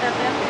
tá vendo?